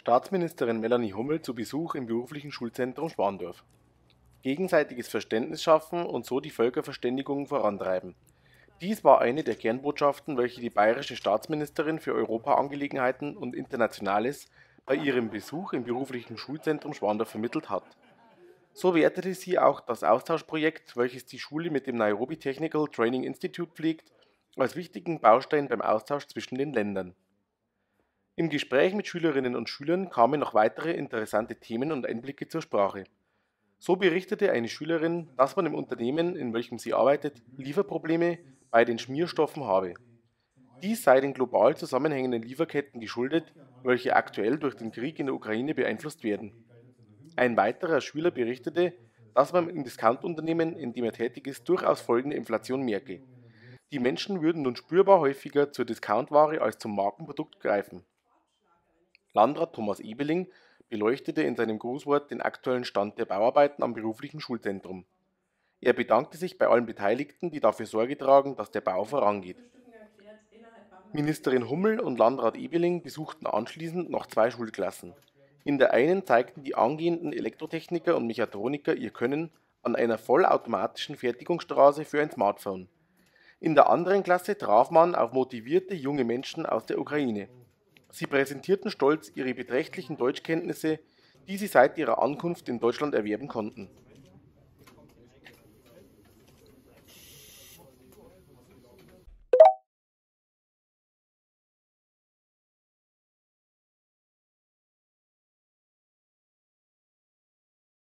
Staatsministerin Melanie Hummel zu Besuch im beruflichen Schulzentrum Schwandorf. Gegenseitiges Verständnis schaffen und so die Völkerverständigung vorantreiben. Dies war eine der Kernbotschaften, welche die bayerische Staatsministerin für Europaangelegenheiten und Internationales bei ihrem Besuch im beruflichen Schulzentrum Schwandorf vermittelt hat. So wertete sie auch das Austauschprojekt, welches die Schule mit dem Nairobi Technical Training Institute pflegt, als wichtigen Baustein beim Austausch zwischen den Ländern. Im Gespräch mit Schülerinnen und Schülern kamen noch weitere interessante Themen und Einblicke zur Sprache. So berichtete eine Schülerin, dass man im Unternehmen, in welchem sie arbeitet, Lieferprobleme bei den Schmierstoffen habe. Dies sei den global zusammenhängenden Lieferketten geschuldet, welche aktuell durch den Krieg in der Ukraine beeinflusst werden. Ein weiterer Schüler berichtete, dass man im Discountunternehmen, in dem er tätig ist, durchaus folgende Inflation merke. Die Menschen würden nun spürbar häufiger zur Discountware als zum Markenprodukt greifen. Landrat Thomas Ebeling beleuchtete in seinem Grußwort den aktuellen Stand der Bauarbeiten am beruflichen Schulzentrum. Er bedankte sich bei allen Beteiligten, die dafür Sorge tragen, dass der Bau vorangeht. Ministerin Hummel und Landrat Ebeling besuchten anschließend noch zwei Schulklassen. In der einen zeigten die angehenden Elektrotechniker und Mechatroniker ihr Können an einer vollautomatischen Fertigungsstraße für ein Smartphone. In der anderen Klasse traf man auf motivierte junge Menschen aus der Ukraine. Sie präsentierten stolz ihre beträchtlichen Deutschkenntnisse, die sie seit ihrer Ankunft in Deutschland erwerben konnten